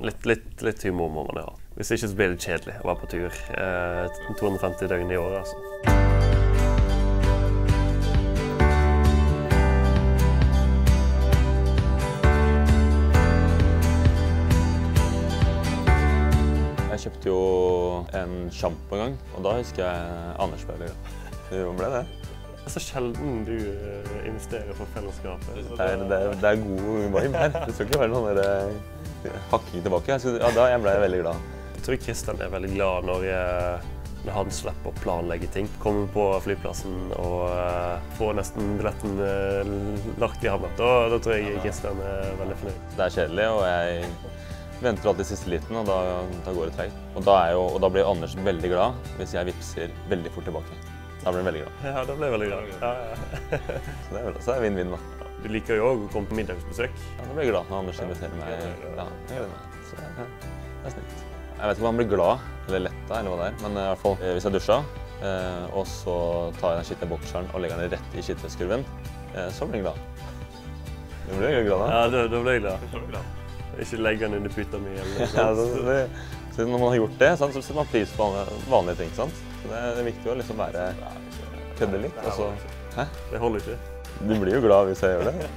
Litt, litt, litt humor må man ha. Hvis ikke så blir det kjedelig å være på tur. Eh, 250 døgn i året, altså. Jeg kjøpte jo en sjampo en gang, og da husker jeg Anders ble veldig Hvordan ble det. Det er så sjelden du eh, investerer for fellesskapet. Det er, det er, det er god vibe her. Det skal ikke være noen der, eh, hakking tilbake. Så ja, da ble jeg veldig glad. Jeg tror Kristian er veldig glad når, når han slipper å planlegge ting. Kommer på flyplassen og uh, får nesten billetten uh, lagt i handa. Da, da tror jeg Kristian er veldig fornøyd. Det er kjedelig, og jeg venter alltid siste liten, og da, da går det treigt. Og, og da blir Anders veldig glad hvis jeg vippser veldig fort tilbake. Da blir han veldig glad. Ja, da blir jeg veldig glad. Ja, ja. Så det er, er vinn-vinn, da. Du liker jo òg å komme på middagsbesøk. Ja, da blir jeg glad når Anders inviterer meg. Ja, jeg. Så det er, snilt. Jeg vet ikke om han blir glad eller letta, eller hva det er, men i hvert fall eh, hvis jeg dusja, eh, og så tar jeg den skitne bokseren og legger den rett i skittentøyskurven, eh, så blir han glad. Du blir jo glad da. Ja, da, da blir jeg glad. Ikke legge den under puta mi. eller noe Ja, så, når man har gjort det, så setter man pris på vanlige ting. Sant? Så det er viktig å liksom være kødde litt. Og så, hæ? Det holder ikke. Du blir jo glad hvis jeg gjør det.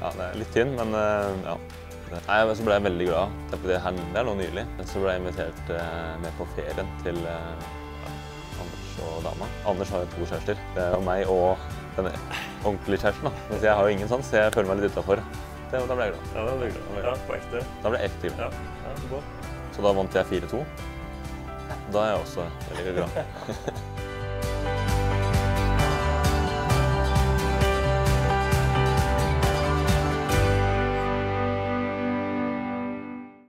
Ja, det er litt tynn, men eh, ja. Nei, men så ble jeg veldig glad. Det er, her, det er nå nylig. Så ble jeg invitert eh, med på ferien til eh, Anders og dama. Anders har jo to kjærester. Det er jo meg og den ordentlige kjæresten. da. Mens jeg har jo ingen sånn, så jeg føler meg litt utafor. Da ble jeg glad. Ja, da ble jeg glad. Ja, på ekte. Da ble jeg ekte glad. Ja, ja. Så da vant jeg 4-2. Da er jeg også veldig glad.